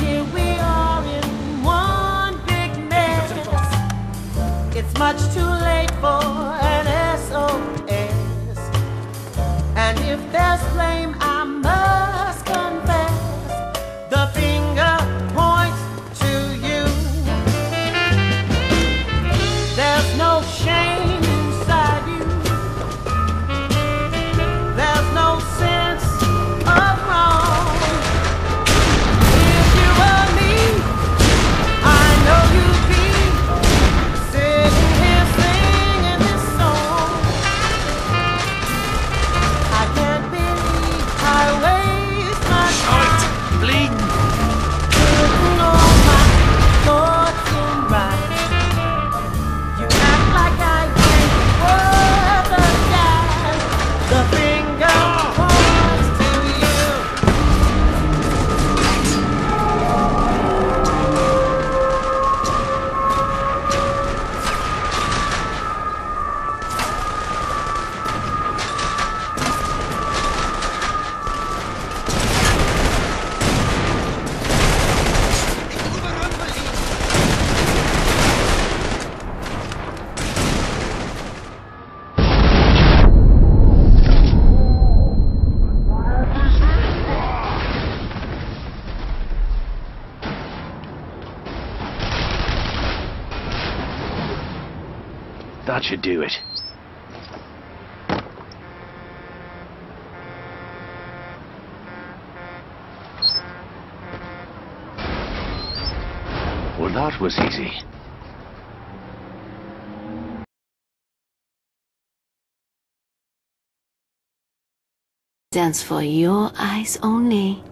Here we are in one big mess. It's much too late for an SOS. And if there's blame, I That should do it. Well, that was easy. Dance for your eyes only.